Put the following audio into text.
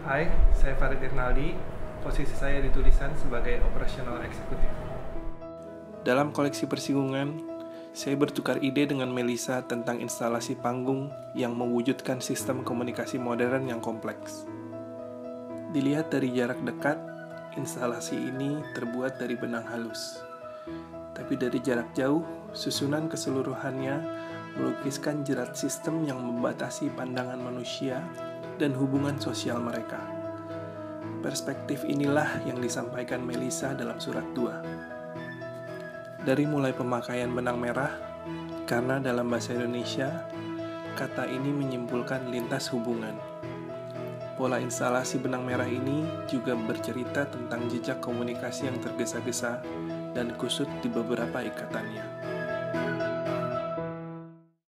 Hai, saya Farid Irnaldi. Posisi saya di tulisan sebagai operasional eksekutif. Dalam koleksi persinggungan, saya bertukar ide dengan Melisa tentang instalasi panggung yang mewujudkan sistem komunikasi modern yang kompleks. Dilihat dari jarak dekat, instalasi ini terbuat dari benang halus. Tapi dari jarak jauh, susunan keseluruhannya melukiskan jerat sistem yang membatasi pandangan manusia dan hubungan sosial mereka. Perspektif inilah yang disampaikan Melisa dalam surat 2. Dari mulai pemakaian benang merah, karena dalam bahasa Indonesia, kata ini menyimpulkan lintas hubungan. Pola instalasi benang merah ini juga bercerita tentang jejak komunikasi yang tergesa-gesa dan kusut di beberapa ikatannya.